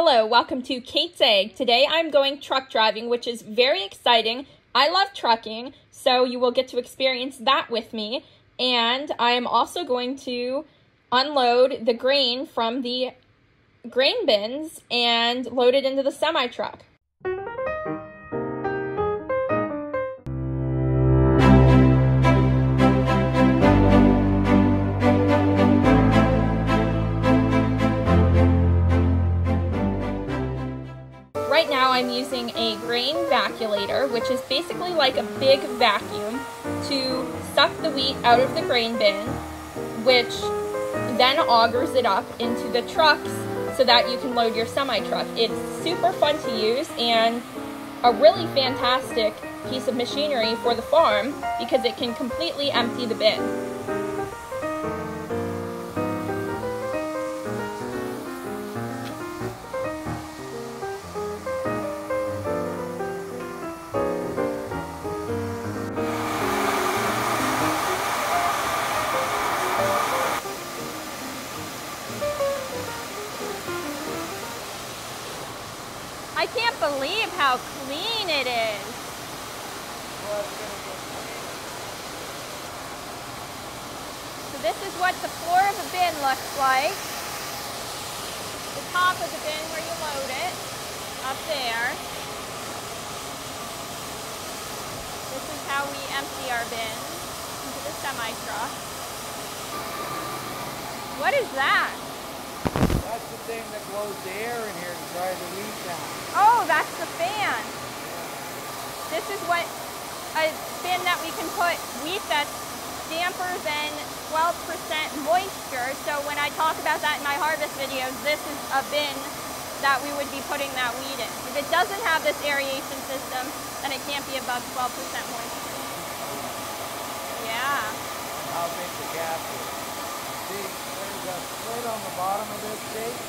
Hello, welcome to Kate's Ag. Today I'm going truck driving, which is very exciting. I love trucking, so you will get to experience that with me. And I am also going to unload the grain from the grain bins and load it into the semi truck. Which is basically like a big vacuum to suck the wheat out of the grain bin, which then augers it up into the trucks so that you can load your semi-truck. It's super fun to use and a really fantastic piece of machinery for the farm because it can completely empty the bin. I can't believe how clean it is. So this is what the floor of a bin looks like. The top of the bin where you load it, up there. This is how we empty our bins into the semi-truck. What is that? That's the thing that blows the air in here to dry the wheat down. Oh, that's the fan. This is what a bin that we can put wheat that's damper than 12% moisture. So when I talk about that in my harvest videos, this is a bin that we would be putting that wheat in. If it doesn't have this aeration system, then it can't be above 12% moisture. Yeah. How big the gap is. See, a slit on the bottom of this shape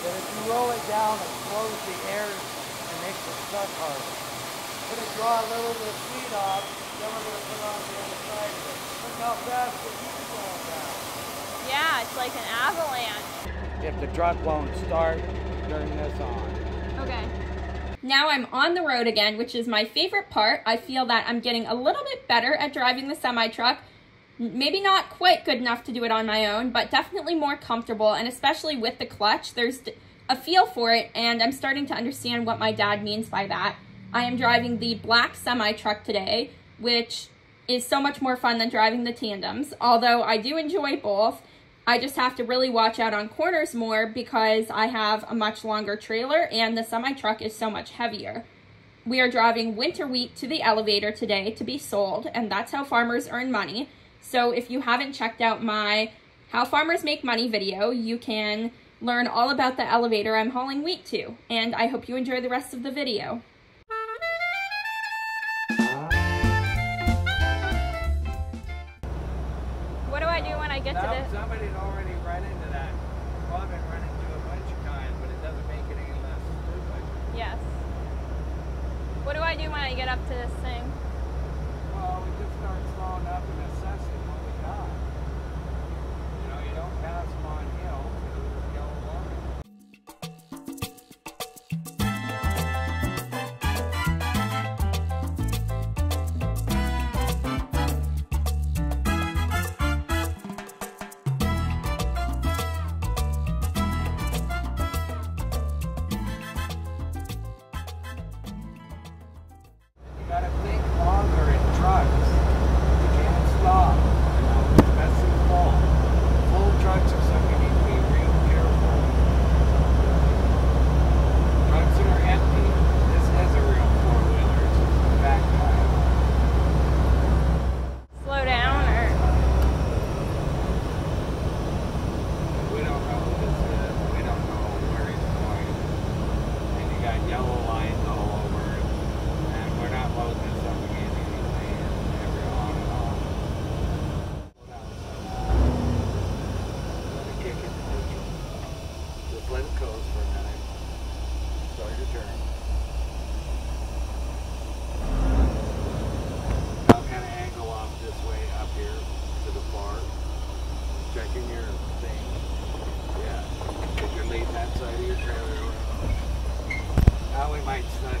that if you roll it down, it flows the air and makes it suck harder. We're going to draw a little bit of speed off, then we're going to put it on the other side. Look how fast the heat's going down. Yeah, it's like an avalanche. If the truck won't start, turn this on. Okay. Now I'm on the road again, which is my favorite part. I feel that I'm getting a little bit better at driving the semi-truck maybe not quite good enough to do it on my own, but definitely more comfortable. And especially with the clutch, there's a feel for it, and I'm starting to understand what my dad means by that. I am driving the black semi truck today, which is so much more fun than driving the tandems. Although I do enjoy both, I just have to really watch out on corners more because I have a much longer trailer and the semi truck is so much heavier. We are driving winter wheat to the elevator today to be sold, and that's how farmers earn money. So if you haven't checked out my How Farmers Make Money video, you can learn all about the elevator I'm hauling wheat to. And I hope you enjoy the rest of the video. What do I do when I get now, to this? Somebody had already run into that. Well, I've been running into a bunch of times, but it doesn't make it any less stupid. Yes. What do I do when I get up to this thing? Well, we just start slowing up and coast for a minute. Start your turn. I'm going to angle off this way up here to the far. Checking your thing. Yeah. If you're leading that side of your trailer. Now we might snuck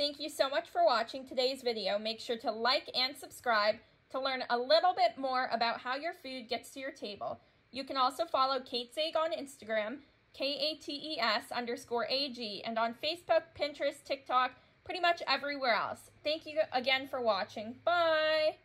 Thank you so much for watching today's video. Make sure to like and subscribe to learn a little bit more about how your food gets to your table. You can also follow Kate's Ag on Instagram, K-A-T-E-S underscore A-G, and on Facebook, Pinterest, TikTok, pretty much everywhere else. Thank you again for watching. Bye!